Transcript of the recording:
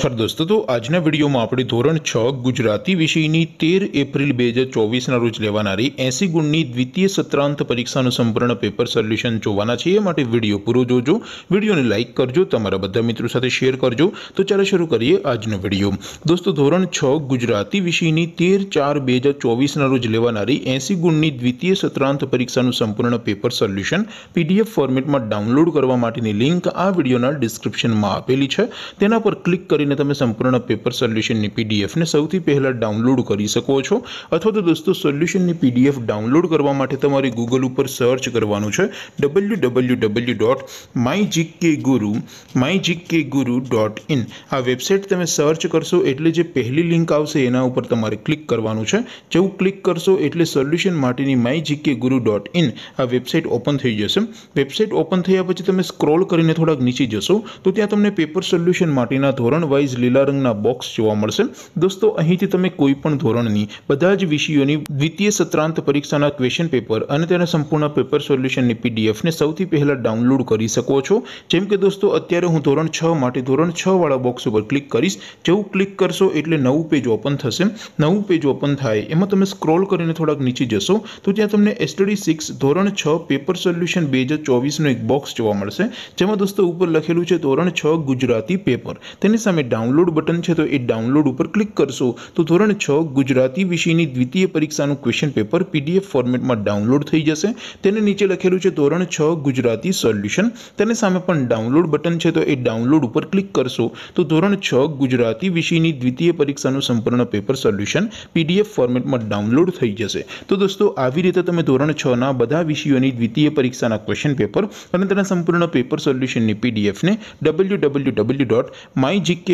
ખર દોસ્તો તો આજના વિડિયોમાં આપડી ધોરણ 6 ગુજરાતી વિષયની 13 એપ્રિલ 2024 ના રોજ લેવાણારી 80 ગુણની દ્વિતીય સત્રાંત પરીક્ષાનું સંપૂર્ણ પેપર સોલ્યુશન જોવાના છે એ માટે વિડિયો પૂરો જોજો વિડિયોને લાઈક કરજો તમારા બધા મિત્રો સાથે શેર કરજો તો ચાલ શરૂ કરીએ આજનો વિડિયો દોસ્તો ધોરણ 6 ગુજરાતી વિષયની 13 4 2024 ના રોજ લેવાણારી 80 ગુણની દ્વિતીય સત્રાંત પરીક્ષાનું સંપૂર્ણ પેપર સોલ્યુશન પીડીએફ ફોર્મેટમાં ડાઉનલોડ કરવા માટેની લિંક આ વિડિયોના ડિસ્ક્રિપ્શનમાં આપેલી છે તેના પર ક્લિક ને તમે સંપૂર્ણ પેપર સોલ્યુશન ની પીડીએફ ને સૌથી પહેલા ડાઉનલોડ કરી શકો છો અથવા તો દોસ્તો સોલ્યુશન ની પીડીએફ ડાઉનલોડ કરવા માટે તમારે Google ઉપર સર્ચ કરવાનું છે www.mygkguru mygkguru.in આ વેબસાઈટ તમે સર્ચ કરશો એટલે જે પહેલી લિંક આવશે તેના ઉપર તમારે ક્લિક કરવાનું છે જેઉ ક્લિક કરશો એટલે સોલ્યુશન માટેની mygkguru.in આ વેબસાઈટ ઓપન થઈ જશે વેબસાઈટ ઓપન થઈયા પછી તમે સ્ક્રોલ કરીને થોડક નીચે જશો તો ત્યાં તમને પેપર સોલ્યુશન માટેનો ધોરણ ઈઝ લીલા રંગના બોક્સ જોવા મળશે દોસ્તો અહીંથી તમે કોઈપણ ધોરણની બધા જ વિષયોની દ્વિતીય સત્રાંત પરીક્ષાના ક્વેશ્ચન પેપર અને તેનો સંપૂર્ણ પેપર સોલ્યુશનની પીડીએફ ને સૌથી પહેલા ડાઉનલોડ કરી શકો છો જેમ કે દોસ્તો અત્યારે હું ધોરણ 6 માટે ધોરણ 6 વાળો બોક્સ ઉપર ક્લિક કરીશ જેવું ક્લિક કરશો એટલે નવું પેજ ઓપન થશે નવું પેજ ઓપન થાય એમાં તમે સ્ક્રોલ કરીને થોડક નીચે જશો તો ત્યાં તમને સ્ટડી 6 ધોરણ 6 પેપર સોલ્યુશન 2024 નો એક બોક્સ જોવા મળશે જેમ કે દોસ્તો ઉપર લખેલું છે ધોરણ 6 ગુજરાતી પેપર તેની સાથે ડાઉનલોડ બટન છે તો એ ડાઉનલોડ ઉપર ક્લિક કરશો તો ધોરણ 6 ગુજરાતી વિષયની દ્વિતીય પરીક્ષાનું ક્વેશ્ચન પેપર પીડીએફ ફોર્મેટમાં ડાઉનલોડ થઈ જશે તેના નીચે લખેલું છે ધોરણ 6 ગુજરાતી સોલ્યુશન તેના સામે પણ ડાઉનલોડ બટન છે તો એ ડાઉનલોડ ઉપર ક્લિક કરશો તો ધોરણ 6 ગુજરાતી વિષયની દ્વિતીય પરીક્ષાનું સંપૂર્ણ પેપર સોલ્યુશન પીડીએફ ફોર્મેટમાં ડાઉનલોડ થઈ જશે તો દોસ્તો આવી રીતે તમે ધોરણ 6 ના બધા વિષયોની દ્વિતીય પરીક્ષાના ક્વેશ્ચન પેપર અને તેના સંપૂર્ણના પેપર સોલ્યુશનની પીડીએફ ને www.mygk